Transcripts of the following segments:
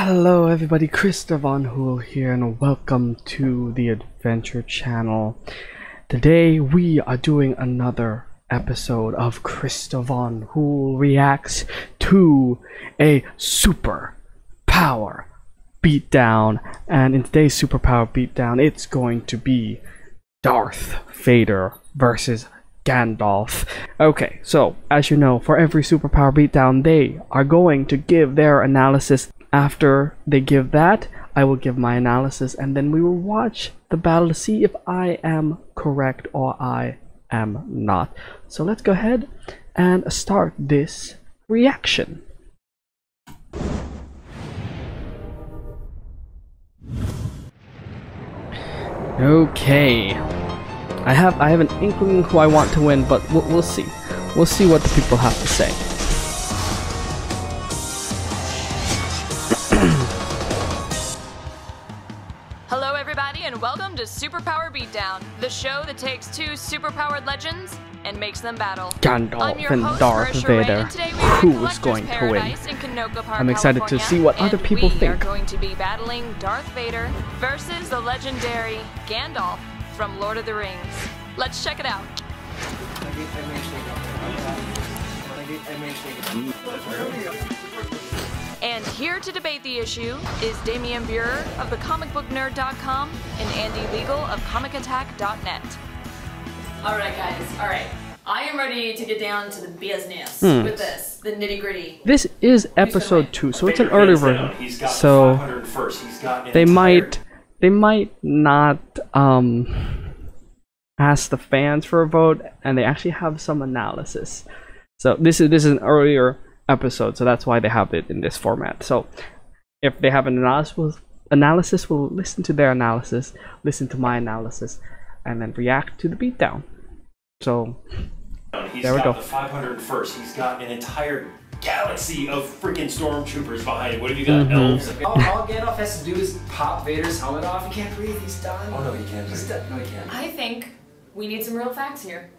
Hello everybody, Christopher Von Hool here and welcome to the Adventure Channel. Today we are doing another episode of Christopher Von Hool reacts to a super power beatdown and in today's superpower beatdown it's going to be Darth Vader versus Gandalf. Okay, so as you know, for every superpower beatdown, they are going to give their analysis. After they give that, I will give my analysis, and then we will watch the battle to see if I am correct or I am not. So let's go ahead and start this reaction. Okay. I have I have an inkling who I want to win, but we'll, we'll see. We'll see what the people have to say. Superpower the show that takes two superpowered legends and makes them battle. I'm Gandalf your and host, Darth Marisha Vader. and today we are at Who is going to win? In Park, I'm excited to see what other and people we think. are going to be battling Darth Vader versus the legendary Gandalf from Lord of the Rings. Let's check it out. And here to debate the issue is Damian Burer of thecomicbooknerd.com and Andy Legal of comicattack.net. Alright, guys, alright. I am ready to get down to the business Hmm. with this, the nitty gritty. This is episode two, so it's an Vader early version. So 500 first. He's got an they entire- might they might not um ask the fans for a vote, and they actually have some analysis. So this is this is an earlier episode, so that's why they have it in this format. So if they have an analysis, analysis, we'll listen to their analysis, listen to my analysis, and then react to the beatdown. So He's There we got go. the 500 first. He's got an entire galaxy of freaking stormtroopers behind him. What have you got? Mhm. Elves? All, all Gandalf has to do is pop Vader's helmet off. He can't breathe. He's done. Oh, no, he can't He's done. No, he can't. I think we need some real facts here.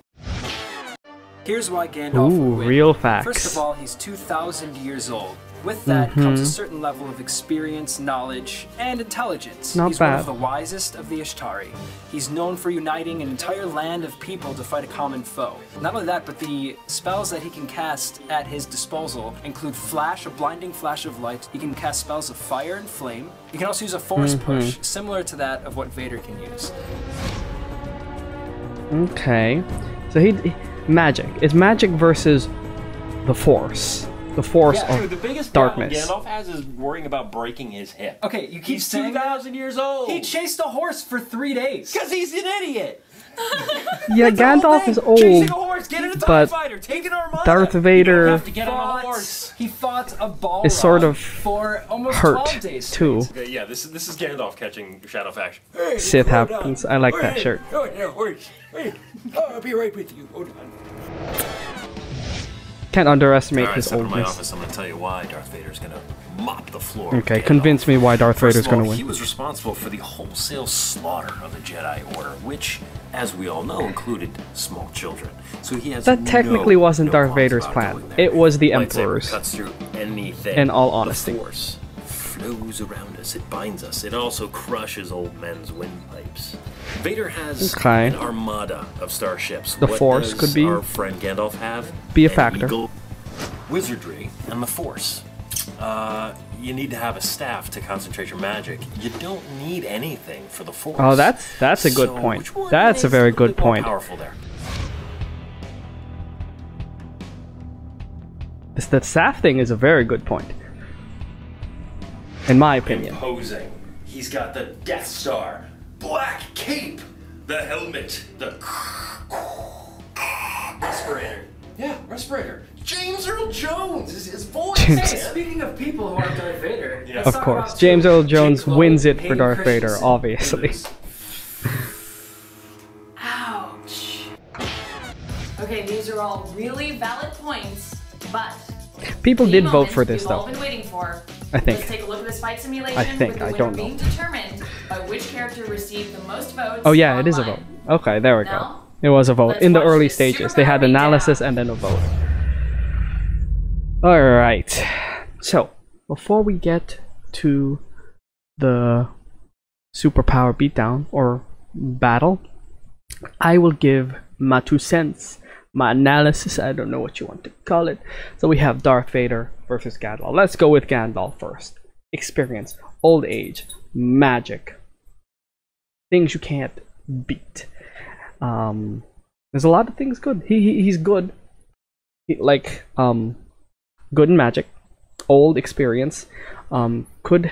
Here's why Gandalf Ooh, real facts. First of all, he's 2,000 years old. With that mm-hmm. comes a certain level of experience, knowledge, and intelligence. Not he's one of the wisest of the Istari. He's known for uniting an entire land of people to fight a common foe. Not only that, but the spells that he can cast at his disposal include Flash, a blinding flash of light. He can cast spells of fire and flame. You can also use a force mm-hmm. push, similar to that of what Vader can use. Okay. So he, he- magic. It's magic versus the force. The force Yeah, of dude, the biggest darkness. problem Gandalf has is worrying about breaking his hip. Okay, you keep He's saying that. 2,000 years old. He chased a horse for three days. Because he's an idiot. Yeah, That's Gandalf is old. Chasing a horse, get in a but fighter, take an armada. Darth Vader don't have to get on a fought- horse. He fought a ball is sort of for almost hurt days too. Okay, yeah, this is this is Gandalf catching Shadow Faction. Sith happens. I like that shirt. Oh, yeah, wait, wait. Oh, I'll be right with you. Hold on. Can't underestimate right, his my oldness. office. I'm gonna tell you why Darth Vader's gonna mop the floor. Okay, convince me why Darth First Vader's all, gonna win. He was responsible for the wholesale slaughter of the Jedi Order, which, as we all know, included small children. So he has That technically wasn't no Darth Vader's plan. It was the Lightsaber Emperor's. Cuts through anything. In all The honesty. Force flows around us. It binds us. It also crushes old men's windpipes. Vader has Okay. an armada of starships. The What Force could be- Our friend Gandalf have Be a factor. eagle, wizardry, and the Force. Uh, you need to have a staff to concentrate your magic. You don't need anything for the Force. Oh, that's that's a good So, point. That's a very good point. Powerful there. This, the staff thing is a very good point. In my opinion. Imposing. He's got the Death Star, black cape, the helmet, the respirator. Yeah, respirator. James Earl Jones is his voice. James- man. Speaking of people who aren't Darth Vader, Yeah. Of course, James. Earl Jones Jake wins and it for Darth Vader, obviously. Ouch. Okay, these are all really valid points, but People did vote for this we've all though. Been waiting for. I think. Let's take a look at this fight simulation. I think, with the I don't know. being determined by which character received the most votes. Oh yeah, it is a vote. Okay, there we go. It was a vote in the early stages. They had analysis beatdown. and then a vote. All right. So before we get to the superpower beatdown or battle, I will give two cents, my analysis. I don't know what you want to call it. So we have Darth Vader versus Gandalf. Let's go with Gandalf first. Experience, old age, magic, things you can't beat. Um, there's a lot of things good. He, he he's good. He, like um, good in magic, old experience. Um, could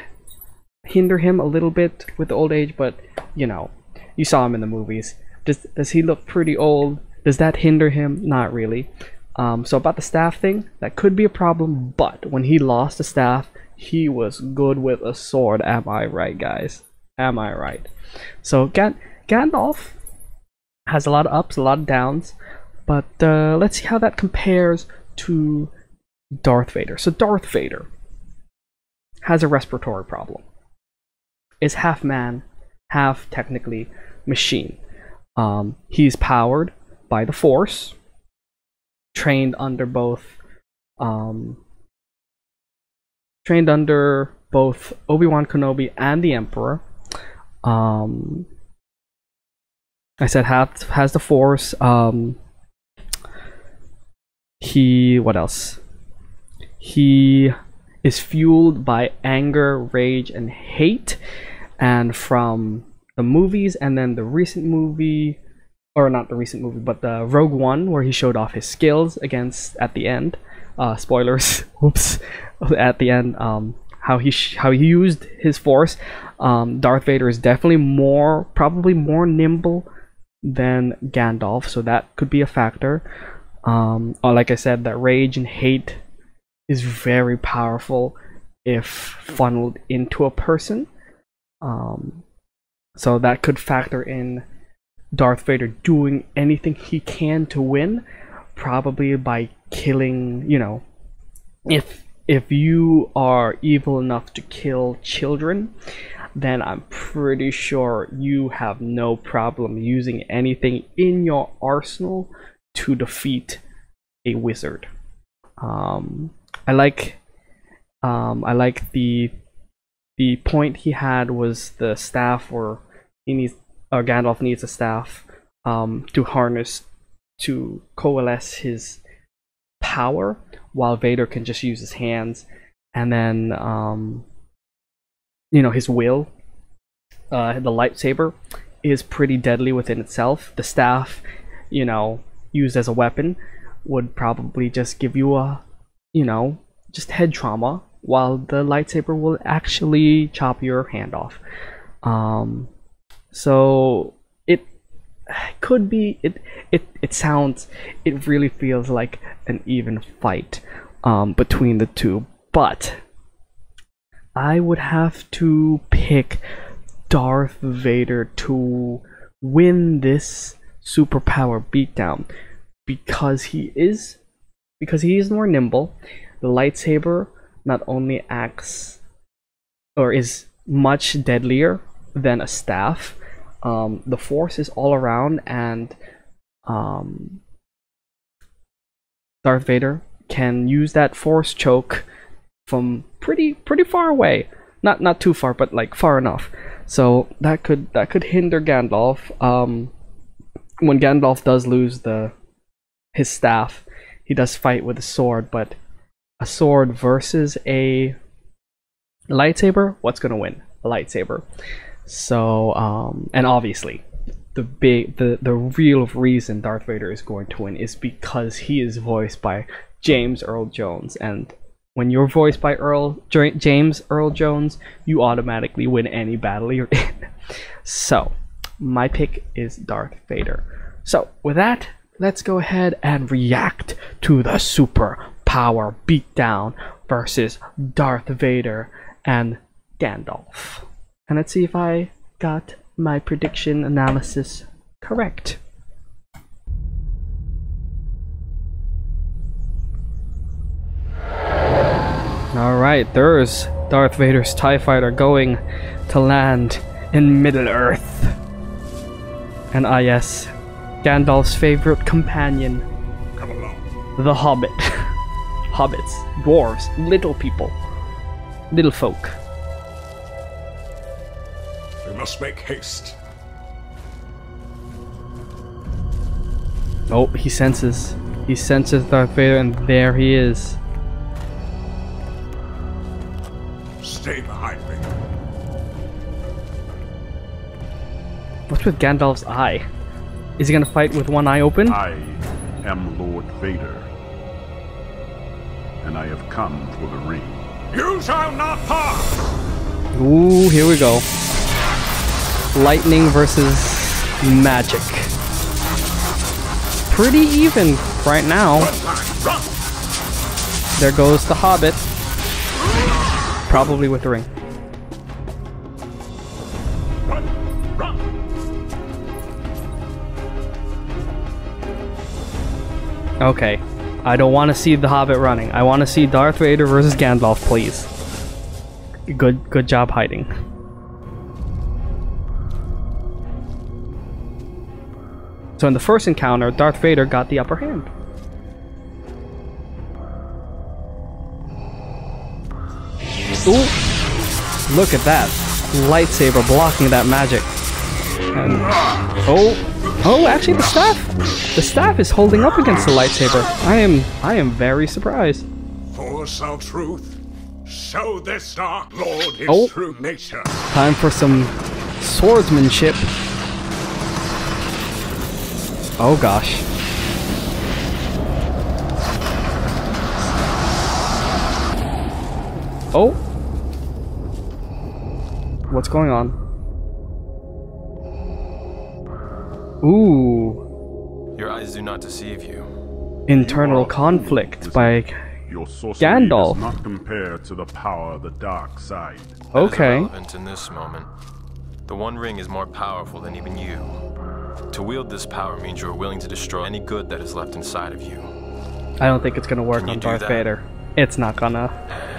hinder him a little bit with old age, but you know, you saw him in the movies. Does does he look pretty old? Does that hinder him? Not really. Um, so about the staff thing, that could be a problem. But when he lost the staff, he was good with a sword. Am I right, guys? Am I right? So Gan- Gandalf has a lot of ups, a lot of downs, but uh, let's see how that compares to Darth Vader. So Darth Vader has a respiratory problem. Is half man, half technically machine. Um, he's powered by the Force, trained under both, um, trained under both Obi Wan Kenobi and the Emperor. Um, I said has has the Force. Um, he what else? He is fueled by anger, rage, and hate, and from the movies and then the recent movie or not the recent movie but the rogue one where he showed off his skills against at the end uh spoilers oops at the end um how he sh- how he used his force. Um darth vader is definitely more probably more nimble than gandalf so that could be a factor. Um or like i said that rage and hate is very powerful if funneled into a person. Um so that could factor in Darth Vader doing anything he can to win, probably by killing, you know, if if you are evil enough to kill children, then I'm pretty sure you have no problem using anything in your arsenal to defeat a wizard. Um, I like um, I like the the point he had was the staff or he needs or Gandalf needs a staff um, to harness to coalesce his power, while Vader can just use his hands and then um, you know his will. Uh, the lightsaber is pretty deadly within itself. The staff, you know, used as a weapon, would probably just give you a, you know, just head trauma, while the lightsaber will actually chop your hand off. Um, so it could be it it it sounds it really feels like an even fight um, between the two, but I would have to pick Darth Vader to win this superpower beatdown because he is because he is more nimble. The lightsaber not only acts or is much deadlier than a staff. Um, the force is all around, and um, Darth Vader can use that force choke from pretty pretty far away. Not not too far, but like far enough. So that could that could hinder Gandalf. Um, when Gandalf does lose the his staff, he does fight with a sword, but a sword versus a lightsaber, what's gonna win? A lightsaber. So, um, and obviously, the big, the the real reason Darth Vader is going to win is because he is voiced by James Earl Jones, and when you're voiced by Earl James Earl Jones, you automatically win any battle you're in. so, my pick is Darth Vader. So, with that, let's go ahead and react to the super power beatdown versus Darth Vader and Gandalf. And let's see if I got my prediction analysis correct. Alright, there's Darth Vader's TIE fighter going to land in Middle Earth. And ah, yes, Gandalf's favorite companion, Come along. the Hobbit. Hobbits, dwarves, little people, little folk. Must make haste. Oh, he senses. He senses Darth Vader, and there he is. Stay behind me. What's with Gandalf's eye? Is he gonna fight with one eye open? I am Lord Vader, and I have come for the ring. You shall not pass! Ooh, here we go. Lightning versus magic. Pretty even right now. There goes the Hobbit. Probably with the ring. Okay. I don't want to see the Hobbit running. I want to see Darth Vader versus Gandalf, please. Good, good job hiding. So in the first encounter, Darth Vader got the upper hand. Ooh! Look at that. Lightsaber blocking that magic. And, oh, oh, actually the staff, the staff is holding up against the lightsaber. I am, I am very surprised. Force of truth. Show this dark lord his Oh. true nature. Time for some swordsmanship. Oh gosh. Oh. What's going on? Ooh. Your eyes do not deceive you. Internal You conflict by Your sorcery Gandalf. does not compare to the power of the dark side. That is Okay. in this moment. The One Ring is more powerful than even you. To wield this power means you are willing to destroy any good that is left inside of you. I don't think it's gonna work Can on Darth? Vader. It's not gonna. Ah.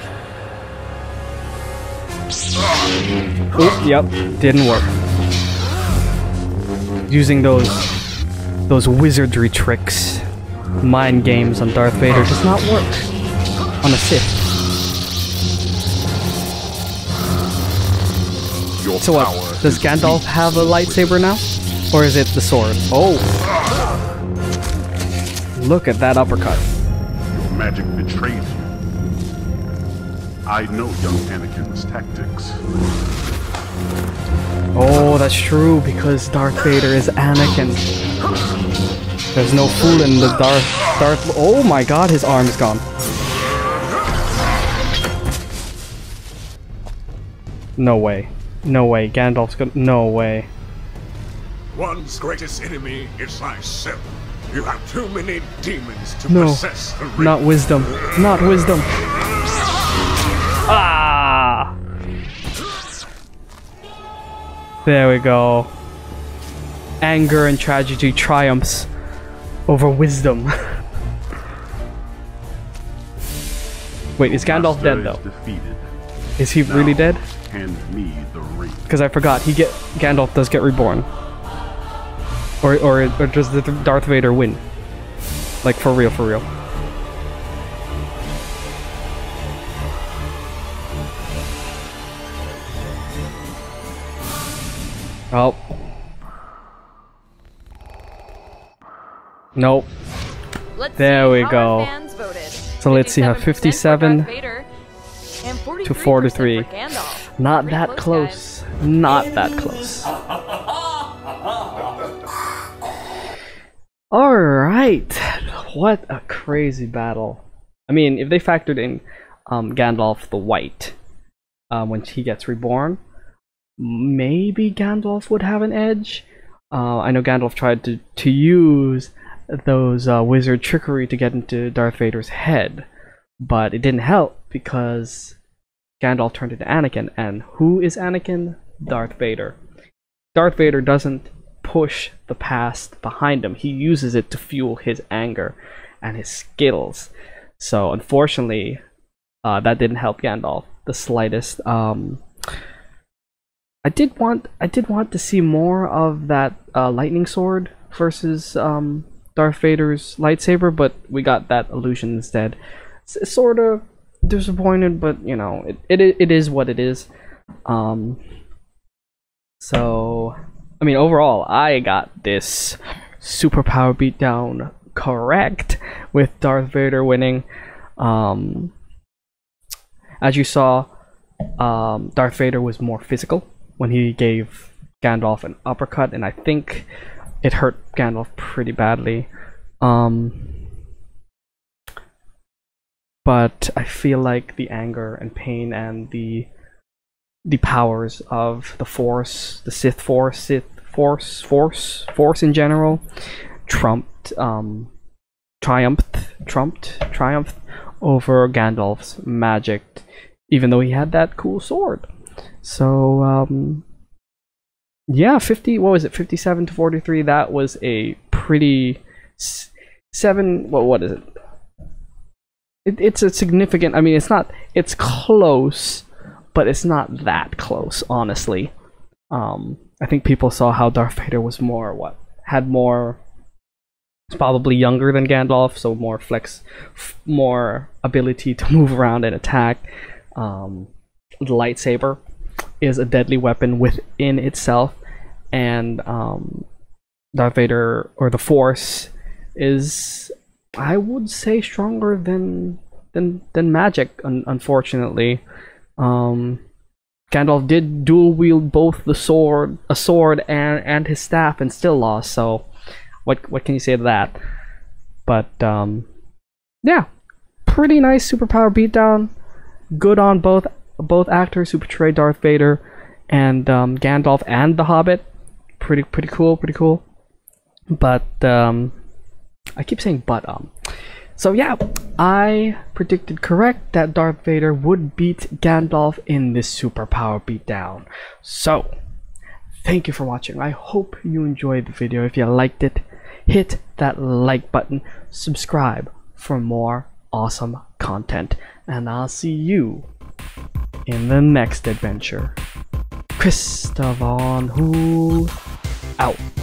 Oop, yep, didn't work. Using those those wizardry tricks, mind games on Darth Vader does not work on a Sith. Your So what? Does Gandalf have a lightsaber now, or is it the sword? Oh, look at that uppercut. Your magic betrayed you. I know young Anakin's tactics. Oh, that's true because Darth Vader is Anakin. There's no fooling the Darth. Darth. Oh my God, his arm is gone. No way. No way. Gandalf's gonna. No way. One's greatest enemy is thyself. You have too many demons to No. possess the ring. Not wisdom. Not wisdom. Ah! There we go. Anger and tragedy triumphs over wisdom. Wait, is Gandalf Master dead is though? Defeated. Is he really dead? Hand me the ring. Because I forgot, he get Gandalf does get reborn. Or, or, or does the Darth Vader win? Like for real, for real. Oh. Nope. Let's There we go. our Fans voted. So let's see how 57% for 57 Darth Vader to 43. Not that close. Not that close. Alright. What a crazy battle. I mean, if they factored in um, Gandalf the White um, when he gets reborn, maybe Gandalf would have an edge. Uh, I know Gandalf tried to, to use those uh, wizard trickery to get into Darth Vader's head, but it didn't help because Gandalf turned into Anakin, and who is Anakin? Darth Vader. Darth Vader doesn't push the past behind him, he uses it to fuel his anger and his skills. So, unfortunately, uh, that didn't help Gandalf the slightest. Um, I did want I did want to see more of that uh, lightning sword versus um, Darth Vader's lightsaber, but we got that illusion instead. S- sort of disappointed, but you know, it, it it is what it is. Um, So, I mean, overall, I got this superpower beatdown correct with Darth Vader winning. Um, as you saw, um, Darth Vader was more physical when he gave Gandalf an uppercut, and I think it hurt Gandalf pretty badly. Um, but I feel like the anger and pain and the the powers of the Force, the Sith Force, Sith Force, Force, Force in general, trumped, um, triumphed, trumped, triumphed over Gandalf's magic, even though he had that cool sword. So, um, yeah, 50, what was it, 57 to 43, that was a pretty, seven, what, what is it? it? It's a significant, I mean, it's not, it's close, but it's not that close, honestly. Um, I think people saw how Darth Vader was more, what, had more, was probably younger than Gandalf, so more flex, f- more ability to move around and attack. Um, the lightsaber is a deadly weapon within itself, and um, Darth Vader or the Force is, I would say, stronger than than than magic. Un- unfortunately, um, Gandalf did dual wield both the sword, a sword, and and his staff, and still lost. So, what what can you say to that? But um, yeah, pretty nice superpower beatdown. Good on both both actors who portrayed Darth Vader and um, Gandalf and the Hobbit. Pretty pretty cool, pretty cool. But um, I keep saying but um. So yeah, I predicted correct that Darth Vader would beat Gandalf in this superpower beatdown. So thank you for watching. I hope you enjoyed the video. If you liked it, hit that like button, subscribe for more awesome content, and I'll see you in the next adventure. Christopher Hool out.